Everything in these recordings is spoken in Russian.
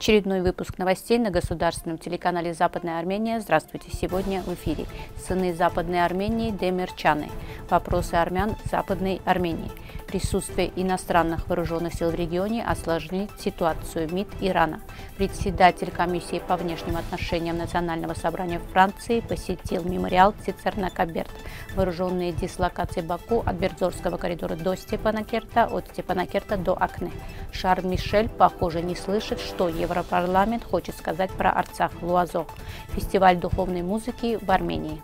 Очередной выпуск новостей на государственном телеканале «Западная Армения». Здравствуйте! Сегодня в эфире сыны Западной Армении Демирчаны. Вопросы армян Западной Армении – присутствие иностранных вооруженных сил в регионе осложнит ситуацию МИД Ирана. Председатель комиссии по внешним отношениям Национального собрания Франции посетил мемориал Цицерна-Каберт. Вооруженные дислокации Баку от Бердзорского коридора до Степанакерта, от Степанакерта до Акне. Шарль Мишель, похоже, не слышит, что Европарламент хочет сказать про Арцах Луазо. Фестиваль духовной музыки в Армении.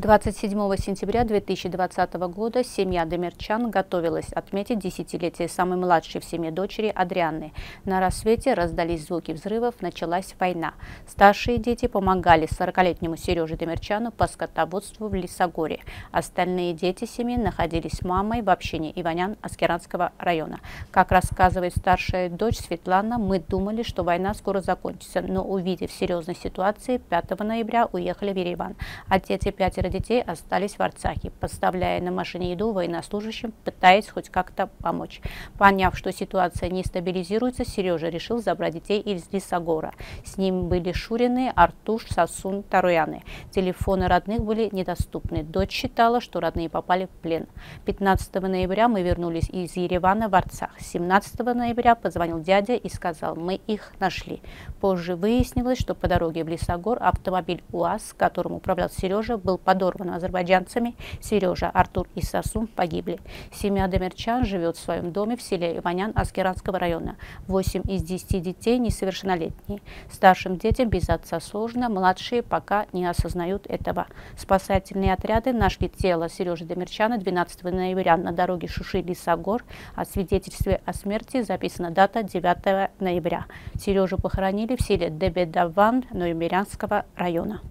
27 сентября 2020 года семья Демерчан готовилась отметить десятилетие самой младшей в семье дочери Адрианы. На рассвете раздались звуки взрывов, началась война. Старшие дети помогали 40-летнему Сереже Демерчану по скотоводству в Лисогоре. Остальные дети семьи находились с мамой в общине Иванян Аскеранского района. Как рассказывает старшая дочь Светлана, мы думали, что война скоро закончится, но увидев серьезность ситуации, 5 ноября уехали в Ереван. Отец и пятеро детей остались в Арцахе, поставляя на машине еду военнослужащим, пытаясь хоть как-то помочь. Поняв, что ситуация не стабилизируется, Сережа решил забрать детей из Лисогора. С ним были Шурины, Артуш, Сасун, Таруяны. Телефоны родных были недоступны. Дочь считала, что родные попали в плен. 15 ноября мы вернулись из Еревана в Арцах. 17 ноября позвонил дядя и сказал, мы их нашли. Позже выяснилось, что по дороге в Лисогор автомобиль УАЗ, которым управлял Сережа, был под подорван азербайджанцами. Сережа, Артур и Сасун погибли. Семья Демерчан живет в своем доме в селе Иванян Аскеранского района. Восемь из десяти детей несовершеннолетние. Старшим детям без отца сложно, младшие пока не осознают этого. Спасательные отряды нашли тело Сережи Демерчана 12 ноября на дороге Шуши-Лисогор. О свидетельстве о смерти записана дата 9 ноября. Сережу похоронили в селе Дебедаван Ноемирянского района.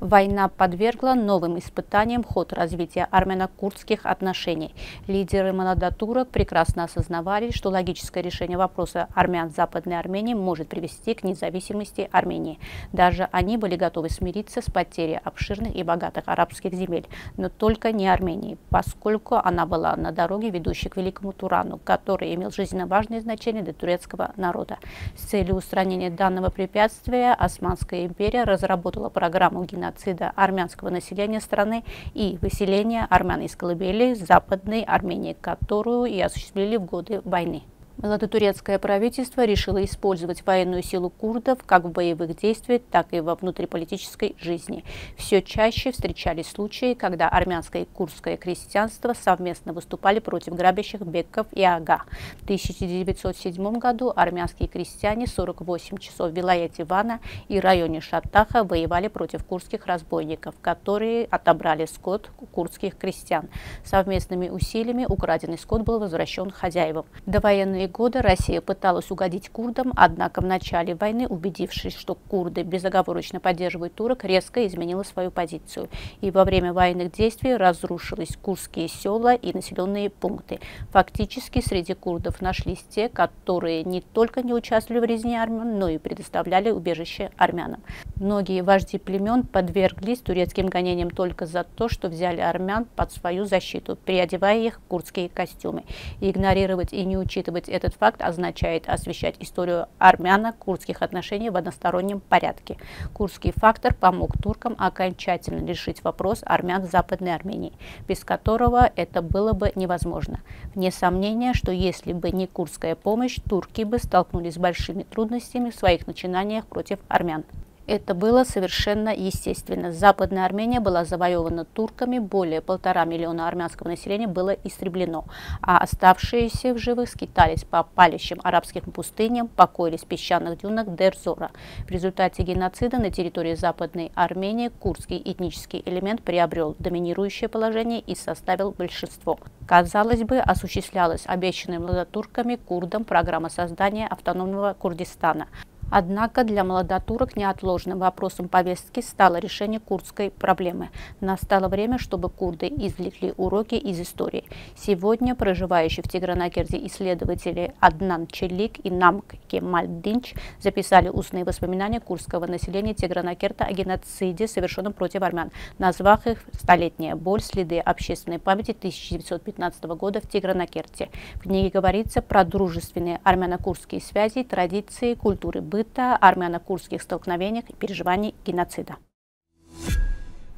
Война подвергла новым испытаниям ход развития армяно-курдских отношений. Лидеры монодатурок прекрасно осознавали, что логическое решение вопроса армян Западной Армении может привести к независимости Армении. Даже они были готовы смириться с потерей обширных и богатых арабских земель, но только не Армении, поскольку она была на дороге, ведущей к Великому Турану, который имел жизненно важное значение для турецкого народа. С целью устранения данного препятствия Османская империя разработала программу геноцида геноцида армянского населения страны и выселения армян из колыбели Западной Армении, которую и осуществили в годы войны. Молодотурецкое правительство решило использовать военную силу курдов как в боевых действиях, так и во внутриполитической жизни. Все чаще встречались случаи, когда армянское и курдское крестьянство совместно выступали против грабящих беков и ага. В 1907 году армянские крестьяне 48 часов в Вилаяте Ивана и районе Шаттаха воевали против курдских разбойников, которые отобрали скот курдских крестьян. Совместными усилиями украденный скот был возвращен хозяевам. Довоенные годы Россия пыталась угодить курдам, однако в начале войны, убедившись, что курды безоговорочно поддерживают турок, резко изменила свою позицию. И во время военных действий разрушились курские села и населенные пункты. Фактически среди курдов нашлись те, которые не только не участвовали в резне армян, но и предоставляли убежище армянам. Многие вожди племен подверглись турецким гонениям только за то, что взяли армян под свою защиту, переодевая их в курдские костюмы. И игнорировать и не учитывать этот факт означает освещать историю армяно-курдских отношений в одностороннем порядке. Курдский фактор помог туркам окончательно решить вопрос армян в Западной Армении, без которого это было бы невозможно. Вне сомнения, что если бы не курдская помощь, турки бы столкнулись с большими трудностями в своих начинаниях против армян. Это было совершенно естественно. Западная Армения была завоевана турками, более полтора миллиона армянского населения было истреблено, а оставшиеся в живых скитались по палящим арабским пустыням, покоились в песчаных дюнах Дерзора. В результате геноцида на территории Западной Армении курдский этнический элемент приобрел доминирующее положение и составил большинство. Казалось бы, осуществлялась обещанная младотурками курдам программа создания автономного Курдистана. Однако для молодотурок неотложным вопросом повестки стало решение курдской проблемы. Настало время, чтобы курды извлекли уроки из истории. Сегодня проживающие в Тигранакерте исследователи Аднан Челик и Намк Кемальдинч записали устные воспоминания курдского населения Тигранакерта о геноциде, совершенном против армян, назвав их «Столетняя боль. Следы общественной памяти 1915 года в Тигранакерте». В книге говорится про дружественные армяно-курдские связи, традиции, культуры быта, быта, армяно-курдских столкновениях и переживаний геноцида.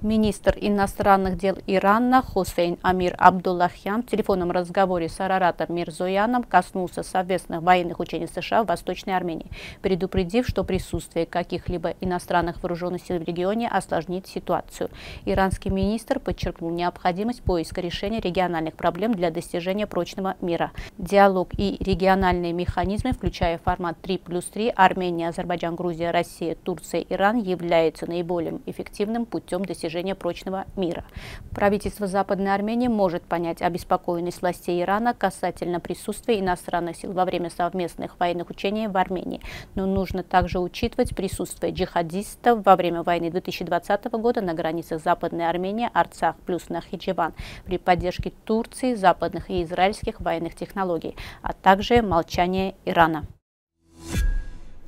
Министр иностранных дел Ирана Хусейн Амир Абдуллахян в телефонном разговоре с Араратом Мирзояном коснулся совместных военных учений США в Восточной Армении, предупредив, что присутствие каких-либо иностранных вооруженных сил в регионе осложнит ситуацию. Иранский министр подчеркнул необходимость поиска решения региональных проблем для достижения прочного мира. Диалог и региональные механизмы, включая формат 3 плюс 3 Армения, Азербайджан, Грузия, Россия, Турция, Иран, являются наиболее эффективным путем достижения достижения прочного мира. Правительство Западной Армении может понять обеспокоенность властей Ирана касательно присутствия иностранных сил во время совместных военных учений в Армении, но нужно также учитывать присутствие джихадистов во время войны 2020 года на границах Западной Армении, Арцах плюс Нахидживан при поддержке Турции, западных и израильских военных технологий, а также молчание Ирана.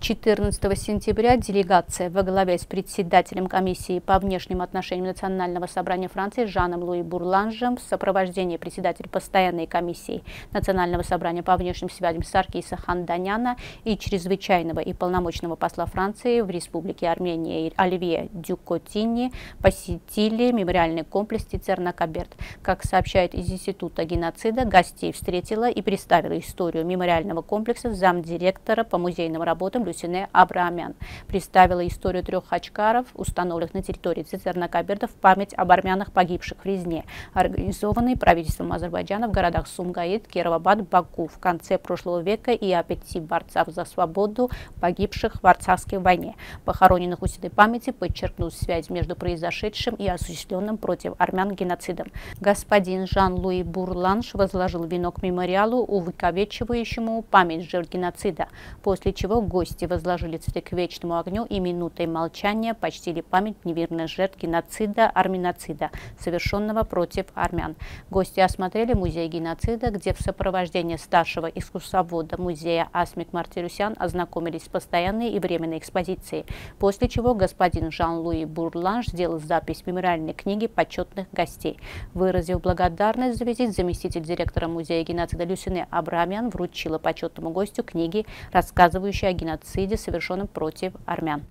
14 сентября делегация во главе с председателем комиссии по внешним отношениям Национального собрания Франции Жаном Луи Бурланжем в сопровождении председателя постоянной комиссии Национального собрания по внешним связям Саркиса Ханданяна и чрезвычайного и полномочного посла Франции в Республике Армения Оливье Дюкотини посетили мемориальный комплекс Тицерна-Каберт. Как сообщает из Института геноцида, гостей встретила и представила историю мемориального комплекса замдиректора по музейным работам Люсине Абрамян представила историю трех хачкаров, установленных на территории Цицерна-Каберда в память об армянах, погибших в резне, организованной правительством Азербайджана в городах Сумгаид, Кировабад, Баку в конце прошлого века и о пяти борцах за свободу, погибших в Арцахской войне. Похороненных у Седой памяти подчеркнул связь между произошедшим и осуществленным против армян геноцидом. Господин Жан-Луи Бурланш возложил венок мемориалу, увековечивающему память жертв геноцида, после чего гости Гости возложили цветы к вечному огню и минутой молчания почтили память невинных жертв геноцида, арминоцида, совершенного против армян. Гости осмотрели музей геноцида, где в сопровождении старшего экскурсовода музея Асмик Мартирусян ознакомились с постоянной и временной экспозицией, после чего господин Жан-Луи Бурланж сделал запись мемориальной книги почетных гостей. Выразив благодарность за визит, заместитель директора музея геноцида Люсине Абрамян вручила почетному гостю книги, рассказывающие о геноциде геноциде, совершенном против армян.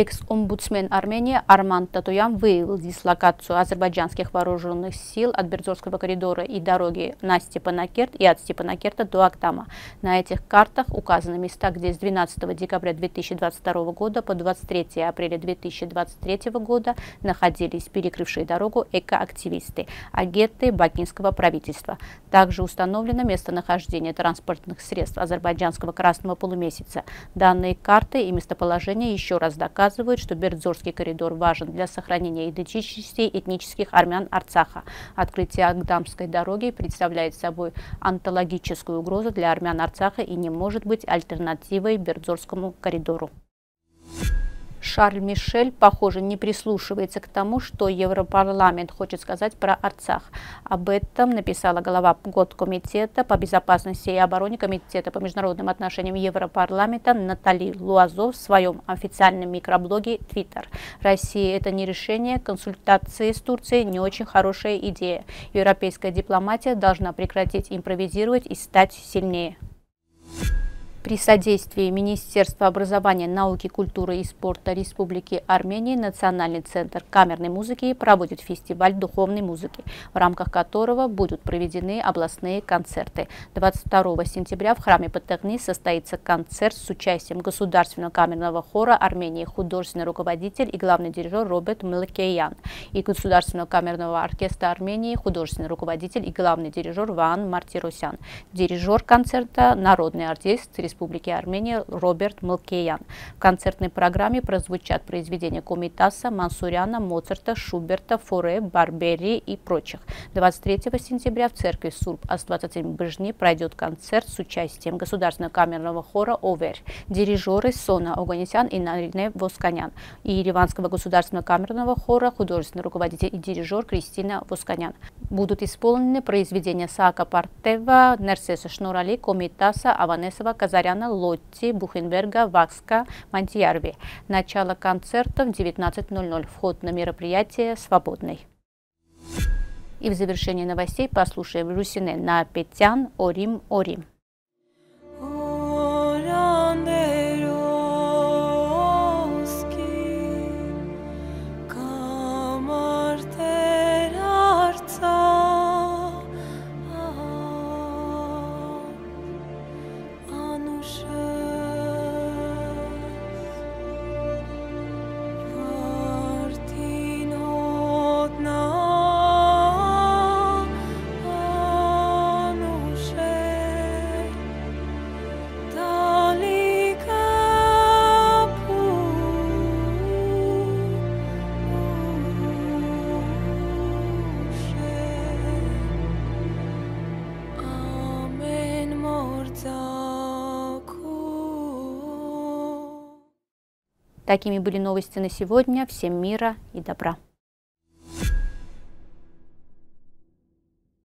Экс-омбудсмен Армении Арман Татуян выявил дислокацию азербайджанских вооруженных сил от Бердзорского коридора и дороги на Степанакерт и от Степанакерта до Актама. На этих картах указаны места, где с 12 декабря 2022 года по 23 апреля 2023 года находились перекрывшие дорогу экоактивисты, агенты бакинского правительства. Также установлено местонахождение транспортных средств азербайджанского красного полумесяца. Данные карты и местоположение еще раз доказывают, показывают, что Бердзорский коридор важен для сохранения идентичности этнических армян Арцаха. Открытие Агдамской дороги представляет собой антологическую угрозу для армян Арцаха и не может быть альтернативой Бердзорскому коридору. Шарль Мишель, похоже, не прислушивается к тому, что Европарламент хочет сказать про Арцах. Об этом написала глава Готкомитета по безопасности и обороне Комитета по международным отношениям Европарламента Натали Луазов в своем официальном микроблоге Twitter. Россия – это не решение, консультации с Турцией – не очень хорошая идея. Европейская дипломатия должна прекратить импровизировать и стать сильнее. При содействии Министерства образования, науки, культуры и спорта Республики Армении Национальный центр камерной музыки проводит фестиваль духовной музыки, в рамках которого будут проведены областные концерты. 22 сентября в храме Патагни состоится концерт с участием Государственного камерного хора Армении, художественный руководитель и главный дирижер Роберт Мелкеян и Государственного камерного оркестра Армении, художественный руководитель и главный дирижер Ван Мартиросян. Дирижер концерта – народный артист Республики Армения Роберт Мылкеян. В концертной программе прозвучат произведения Комитаса, Мансуряна, Моцарта, Шуберта, Форе, Барбери и прочих. 23 сентября в церкви Сурб Ас-27 Быжни пройдет концерт с участием Государственного камерного хора «Овер», дирижеры Сона Оганесян и Нарине Восканян и Ереванского государственного камерного хора художественный руководитель и дирижер Кристина Восканян. Будут исполнены произведения Саака Партева, Нерсеса Шнурали, Комитаса, Аванесова, Казаряна, Лотти, Бухенберга, Вакска, Мантьярви. Начало концерта в 19.00. Вход на мероприятие свободный. И в завершении новостей послушаем Русине на Петян Орим Орим. Такими были новости на сегодня. Всем мира и добра.